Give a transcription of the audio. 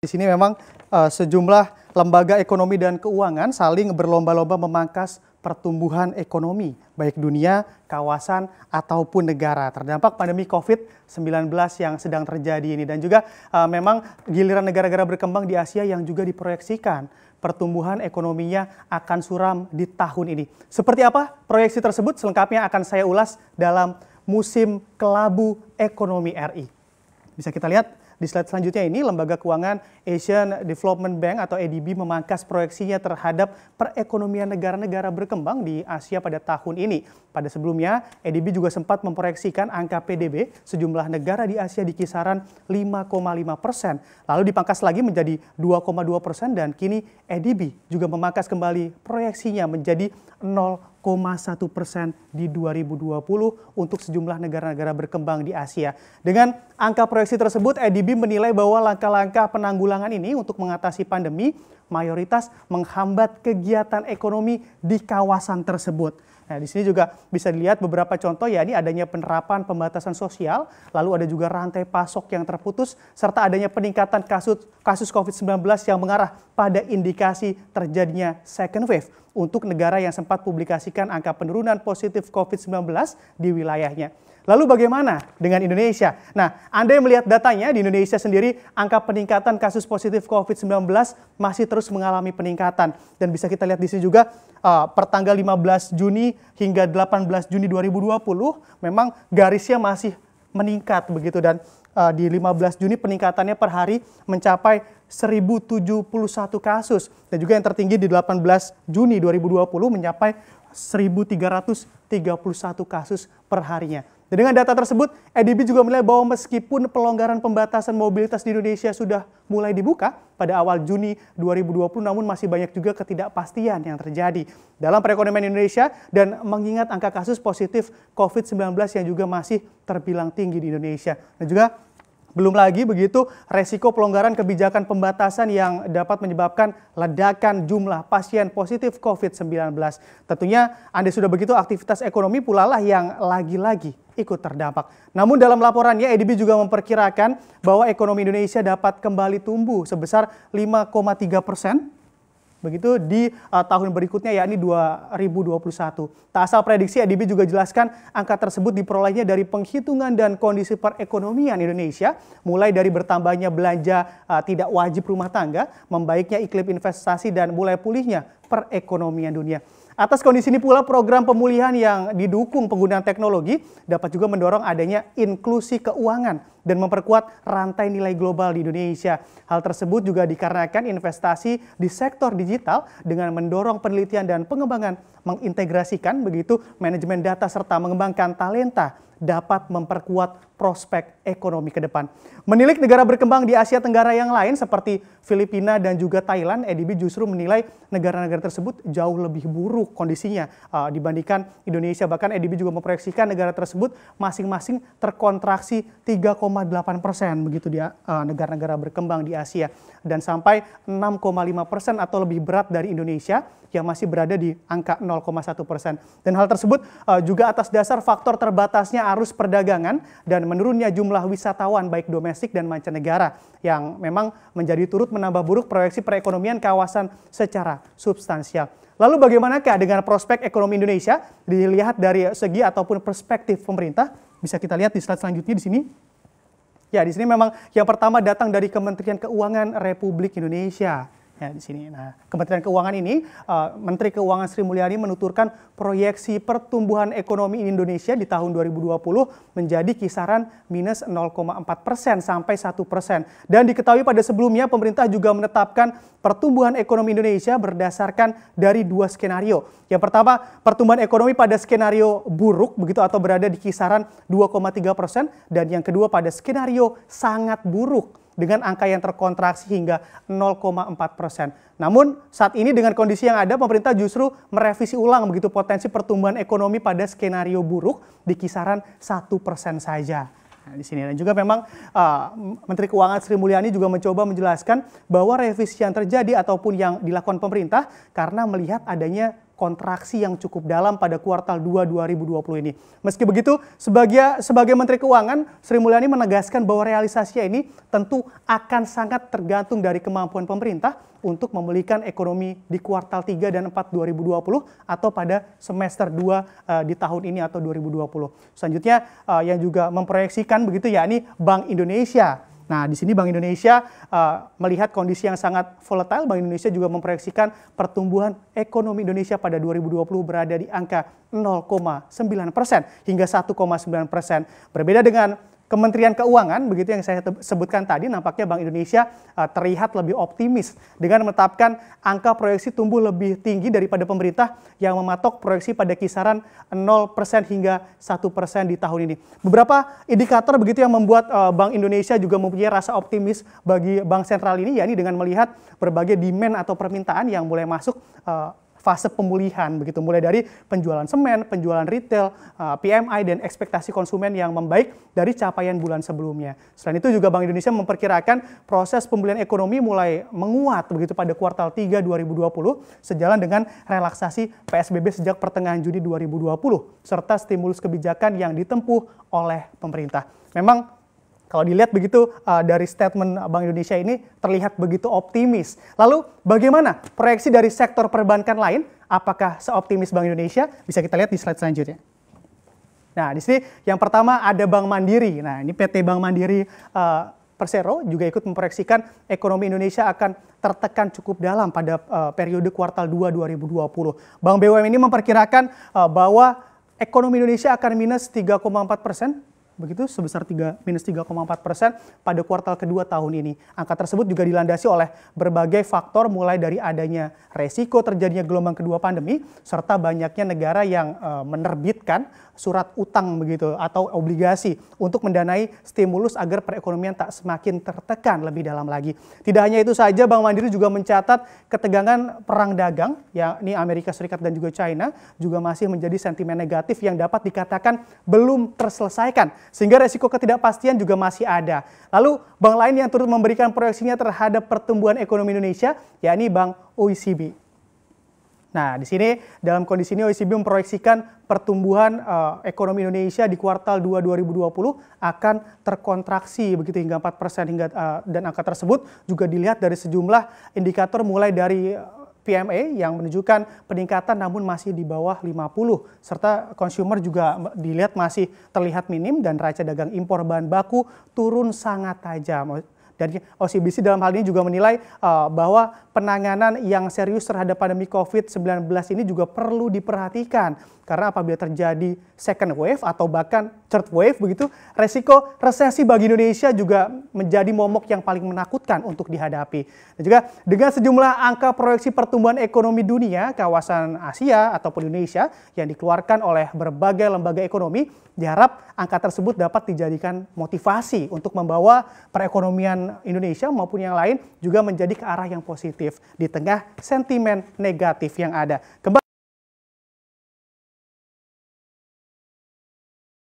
Di sini memang uh, sejumlah lembaga ekonomi dan keuangan saling berlomba-lomba memangkas pertumbuhan ekonomi, baik dunia, kawasan, ataupun negara terdampak pandemi COVID-19 yang sedang terjadi ini. Dan juga uh, memang giliran negara-negara berkembang di Asia yang juga diproyeksikan pertumbuhan ekonominya akan suram di tahun ini. Seperti apa proyeksi tersebut? Selengkapnya akan saya ulas dalam musim kelabu ekonomi RI. Bisa kita lihat di slide selanjutnya ini, Lembaga Keuangan Asian Development Bank atau ADB memangkas proyeksinya terhadap perekonomian negara-negara berkembang di Asia pada tahun ini. Pada sebelumnya, ADB juga sempat memproyeksikan angka PDB sejumlah negara di Asia di kisaran 5,5 persen. Lalu dipangkas lagi menjadi 2,2 persen dan kini ADB juga memangkas kembali proyeksinya menjadi 0, 0,1 persen di 2020 untuk sejumlah negara-negara berkembang di Asia. Dengan angka proyeksi tersebut, EDB menilai bahwa langkah-langkah penanggulangan ini untuk mengatasi pandemi mayoritas menghambat kegiatan ekonomi di kawasan tersebut. Nah, di sini juga bisa dilihat beberapa contoh ya ini adanya penerapan pembatasan sosial, lalu ada juga rantai pasok yang terputus serta adanya peningkatan kasus kasus COVID-19 yang mengarah pada indikasi terjadinya second wave untuk negara yang sempat publikasikan angka penurunan positif COVID-19 di wilayahnya. Lalu bagaimana dengan Indonesia? Nah, Anda yang melihat datanya di Indonesia sendiri, angka peningkatan kasus positif COVID-19 masih terus mengalami peningkatan. Dan bisa kita lihat di sini juga, uh, pertanggal 15 Juni hingga 18 Juni 2020, memang garisnya masih meningkat begitu. Dan uh, di 15 Juni peningkatannya per hari mencapai 1071 kasus. Dan juga yang tertinggi di 18 Juni 2020 mencapai 1331 kasus per harinya. Dan dengan data tersebut, EDB juga menilai bahwa meskipun pelonggaran pembatasan mobilitas di Indonesia sudah mulai dibuka pada awal Juni 2020, namun masih banyak juga ketidakpastian yang terjadi dalam perekonomian Indonesia dan mengingat angka kasus positif COVID-19 yang juga masih terbilang tinggi di Indonesia. Dan juga belum lagi begitu resiko pelonggaran kebijakan pembatasan yang dapat menyebabkan ledakan jumlah pasien positif COVID-19. Tentunya Anda sudah begitu aktivitas ekonomi pula lah yang lagi-lagi ikut terdampak. Namun dalam laporannya EDB juga memperkirakan bahwa ekonomi Indonesia dapat kembali tumbuh sebesar 5,3 persen begitu di uh, tahun berikutnya yakni 2021. Tak asal prediksi ADB juga jelaskan angka tersebut diperolehnya dari penghitungan dan kondisi perekonomian Indonesia mulai dari bertambahnya belanja uh, tidak wajib rumah tangga, membaiknya iklim investasi dan mulai pulihnya perekonomian dunia. Atas kondisi ini pula program pemulihan yang didukung penggunaan teknologi dapat juga mendorong adanya inklusi keuangan dan memperkuat rantai nilai global di Indonesia. Hal tersebut juga dikarenakan investasi di sektor digital dengan mendorong penelitian dan pengembangan mengintegrasikan begitu manajemen data serta mengembangkan talenta dapat memperkuat prospek ekonomi ke depan. Menilik negara berkembang di Asia Tenggara yang lain seperti Filipina dan juga Thailand, EDB justru menilai negara-negara tersebut jauh lebih buruk kondisinya uh, dibandingkan Indonesia. Bahkan EDB juga memproyeksikan negara tersebut masing-masing terkontraksi 3,8 persen begitu di uh, negara-negara berkembang di Asia dan sampai 6,5 persen atau lebih berat dari Indonesia yang masih berada di angka 0,1 persen. Dan hal tersebut uh, juga atas dasar faktor terbatasnya arus perdagangan dan menurunnya jumlah wisatawan baik domestik dan mancanegara yang memang menjadi turut menambah buruk proyeksi perekonomian kawasan secara substansial. Lalu bagaimanakah dengan prospek ekonomi Indonesia dilihat dari segi ataupun perspektif pemerintah? Bisa kita lihat di slide selanjutnya di sini. Ya, di sini memang yang pertama datang dari Kementerian Keuangan Republik Indonesia ya di sini. Nah, Kementerian Keuangan ini uh, Menteri Keuangan Sri Mulyani menuturkan proyeksi pertumbuhan ekonomi Indonesia di tahun 2020 menjadi kisaran minus 0,4 persen sampai 1 persen. Dan diketahui pada sebelumnya pemerintah juga menetapkan pertumbuhan ekonomi Indonesia berdasarkan dari dua skenario. Yang pertama, pertumbuhan ekonomi pada skenario buruk begitu atau berada di kisaran 2,3 persen dan yang kedua pada skenario sangat buruk dengan angka yang terkontraksi hingga 0,4 persen. Namun saat ini dengan kondisi yang ada, pemerintah justru merevisi ulang begitu potensi pertumbuhan ekonomi pada skenario buruk di kisaran satu persen saja. Nah, di sini dan juga memang uh, Menteri Keuangan Sri Mulyani juga mencoba menjelaskan bahwa revisi yang terjadi ataupun yang dilakukan pemerintah karena melihat adanya kontraksi yang cukup dalam pada kuartal 2 2020 ini. Meski begitu, sebagai sebagai Menteri Keuangan, Sri Mulyani menegaskan bahwa realisasinya ini tentu akan sangat tergantung dari kemampuan pemerintah untuk memulihkan ekonomi di kuartal 3 dan 4 2020 atau pada semester 2 uh, eh, di tahun ini atau 2020. Selanjutnya uh, yang juga memproyeksikan begitu yakni Bank Indonesia Nah, di sini Bank Indonesia uh, melihat kondisi yang sangat volatile. Bank Indonesia juga memproyeksikan pertumbuhan ekonomi Indonesia pada 2020 berada di angka 0,9 persen hingga 1,9 persen. Berbeda dengan Kementerian Keuangan, begitu yang saya sebutkan tadi, nampaknya Bank Indonesia uh, terlihat lebih optimis dengan menetapkan angka proyeksi tumbuh lebih tinggi daripada pemerintah yang mematok proyeksi pada kisaran 0% hingga 1% di tahun ini. Beberapa indikator begitu yang membuat uh, Bank Indonesia juga mempunyai rasa optimis bagi Bank Sentral ini, yakni dengan melihat berbagai demand atau permintaan yang mulai masuk uh, fase pemulihan begitu mulai dari penjualan semen, penjualan retail, uh, PMI dan ekspektasi konsumen yang membaik dari capaian bulan sebelumnya. Selain itu juga Bank Indonesia memperkirakan proses pemulihan ekonomi mulai menguat begitu pada kuartal 3 2020 sejalan dengan relaksasi PSBB sejak pertengahan Juni 2020 serta stimulus kebijakan yang ditempuh oleh pemerintah. Memang kalau dilihat begitu uh, dari statement Bank Indonesia ini terlihat begitu optimis. Lalu bagaimana proyeksi dari sektor perbankan lain? Apakah seoptimis Bank Indonesia? Bisa kita lihat di slide selanjutnya. Nah, di sini yang pertama ada Bank Mandiri. Nah, ini PT Bank Mandiri uh, Persero juga ikut memproyeksikan ekonomi Indonesia akan tertekan cukup dalam pada uh, periode kuartal 2 2020. Bank BUMN ini memperkirakan uh, bahwa ekonomi Indonesia akan minus 3,4 persen begitu sebesar 3 minus 3,4 persen pada kuartal kedua tahun ini. Angka tersebut juga dilandasi oleh berbagai faktor mulai dari adanya resiko terjadinya gelombang kedua pandemi serta banyaknya negara yang uh, menerbitkan surat utang begitu atau obligasi untuk mendanai stimulus agar perekonomian tak semakin tertekan lebih dalam lagi. Tidak hanya itu saja Bank Mandiri juga mencatat ketegangan perang dagang yakni Amerika Serikat dan juga China juga masih menjadi sentimen negatif yang dapat dikatakan belum terselesaikan sehingga resiko ketidakpastian juga masih ada. Lalu bank lain yang turut memberikan proyeksinya terhadap pertumbuhan ekonomi Indonesia yakni Bank OECD. Nah, di sini dalam kondisi ini OECD memproyeksikan pertumbuhan uh, ekonomi Indonesia di kuartal 2 2020 akan terkontraksi begitu hingga 4 persen hingga uh, dan angka tersebut juga dilihat dari sejumlah indikator mulai dari PMA yang menunjukkan peningkatan namun masih di bawah 50 serta consumer juga dilihat masih terlihat minim dan raca dagang impor bahan baku turun sangat tajam. Dan OCBC dalam hal ini juga menilai uh, bahwa penanganan yang serius terhadap pandemi COVID-19 ini juga perlu diperhatikan. Karena apabila terjadi second wave atau bahkan third wave begitu, resiko resesi bagi Indonesia juga menjadi momok yang paling menakutkan untuk dihadapi. Dan juga dengan sejumlah angka proyeksi pertumbuhan ekonomi dunia, kawasan Asia ataupun Indonesia yang dikeluarkan oleh berbagai lembaga ekonomi, diharap angka tersebut dapat dijadikan motivasi untuk membawa perekonomian Indonesia maupun yang lain juga menjadi ke arah yang positif di tengah sentimen negatif yang ada. Kembali